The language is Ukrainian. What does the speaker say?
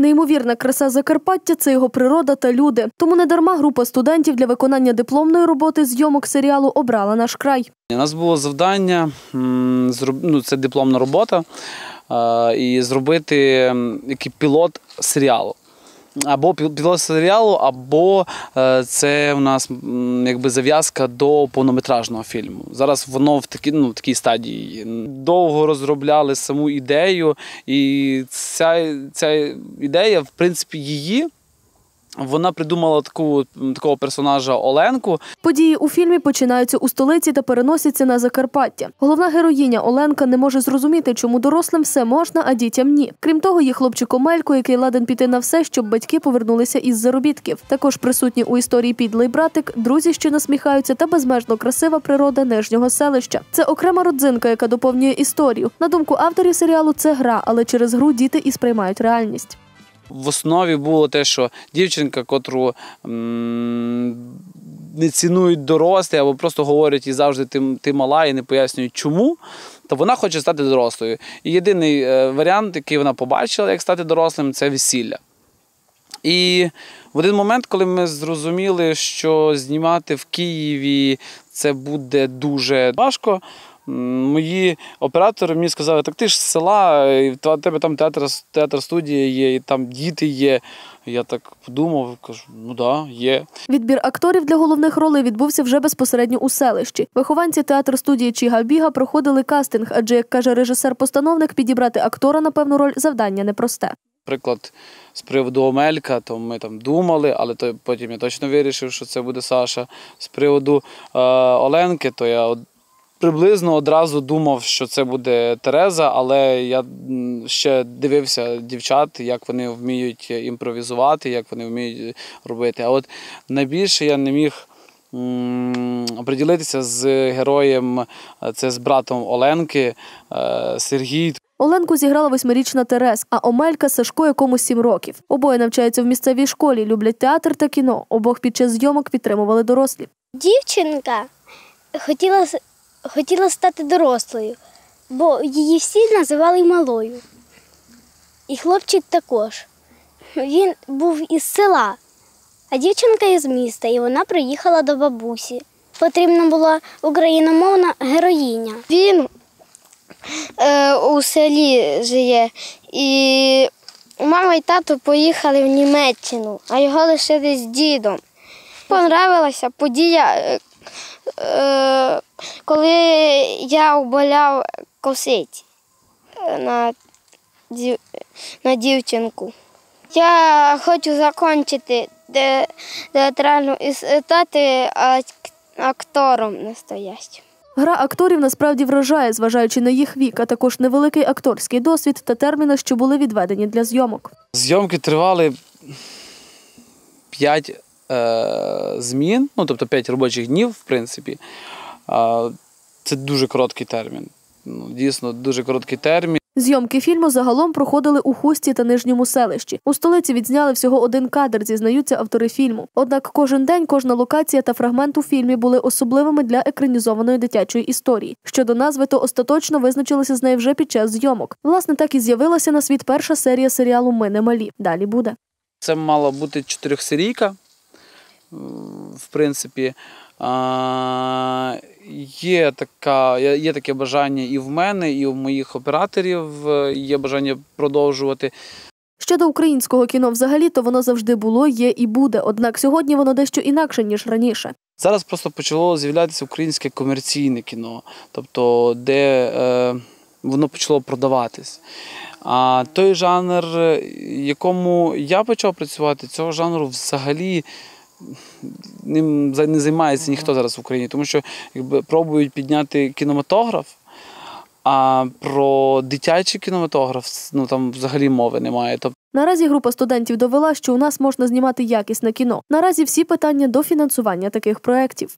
Неймовірна краса Закарпаття це його природа та люди. Тому недарма група студентів для виконання дипломної роботи зйомок серіалу обрала наш край. У нас було завдання, ну, це дипломна робота, е, і зробити пілот серіалу. Або пі- пілот серіалу, або е, це у нас якби зав'язка до повнометражного фільму. Зараз воно в такій, ну, в такій стадії. Довго розробляли саму ідею, і ця, ця ідея, в принципі, її. Вона придумала таку, такого персонажа Оленку, Події у фільмі починаються у столиці та переносяться на Закарпаття. Головна героїня Оленка не може зрозуміти, чому дорослим все можна, а дітям ні. Крім того, є хлопчик Омелько, який ладен піти на все, щоб батьки повернулися із заробітків. Також присутні у історії підлий братик, друзі, що насміхаються, та безмежно красива природа нижнього селища. Це окрема родзинка, яка доповнює історію. На думку авторів серіалу, це гра, але через гру діти і сприймають реальність. В основі було те, що дівчинка, котру не цінують дорослі, або просто говорять і завжди ти, ти мала і не пояснюють чому, то вона хоче стати дорослою. І єдиний е, варіант, який вона побачила, як стати дорослим, це весілля. І в один момент, коли ми зрозуміли, що знімати в Києві це буде дуже важко. Мої оператори мені сказали, так ти ж з села, і в тебе там театр, театр студія є, і там діти є. Я так подумав, кажу, ну да, є. Відбір акторів для головних ролей відбувся вже безпосередньо у селищі. Вихованці театру студії Чіга Біга проходили кастинг, адже, як каже режисер-постановник, підібрати актора на певну роль завдання непросте. Приклад з приводу Омелька, то ми там думали, але то потім я точно вирішив, що це буде Саша. З приводу е, Оленки, то я приблизно одразу думав, що це буде Тереза, але я ще дивився дівчат, як вони вміють імпровізувати, як вони вміють робити. А от найбільше я не міг. м, Оприділитися з героєм, е, це з братом Оленки, е, Сергій. Оленку зіграла восьмирічна Терез, а Омелька Сашко якомусь сім років. Обоє навчаються в місцевій школі, люблять театр та кіно. Обох під час зйомок підтримували дорослі. Дівчинка хотіла, хотіла стати дорослою, бо її всі називали малою. І хлопчик також. Він був із села, а дівчинка із міста, і вона приїхала до бабусі. Потрібна була україномовна героїня. Він е, у селі живе, і мама і тато поїхали в Німеччину, а його лишили з дідом. Понравилася подія, е, коли я оболяв косить е, на, дів, на дівчинку. Я хочу закінчити театральну і стати ак- актором настоящим. Гра акторів насправді вражає, зважаючи на їх вік, а також невеликий акторський досвід та терміни, що були відведені для зйомок. Зйомки тривали 5 е, змін, ну тобто 5 робочих днів, в принципі. Це дуже короткий термін. Ну, дійсно, дуже короткий термін. Зйомки фільму загалом проходили у хусті та нижньому селищі. У столиці відзняли всього один кадр, зізнаються автори фільму. Однак кожен день, кожна локація та фрагмент у фільмі були особливими для екранізованої дитячої історії. Щодо назви, то остаточно визначилися з нею вже під час зйомок. Власне, так і з'явилася на світ перша серія серіалу Ми не малі. Далі буде. Це мала бути чотирьохсерійка, в принципі. Є, така, є є таке бажання і в мене, і в моїх операторів е, є бажання продовжувати. Щодо українського кіно взагалі, то воно завжди було, є і буде. Однак сьогодні воно дещо інакше ніж раніше. Зараз просто почало з'являтися українське комерційне кіно, тобто де е, воно почало продаватись. А той жанр, е, якому я почав працювати, цього жанру взагалі ним не займається ніхто зараз в Україні, тому що якби пробують підняти кінематограф. А про дитячий кінематограф ну там взагалі мови немає. Тобто Наразі група студентів довела, що у нас можна знімати якісне кіно. Наразі всі питання до фінансування таких проєктів.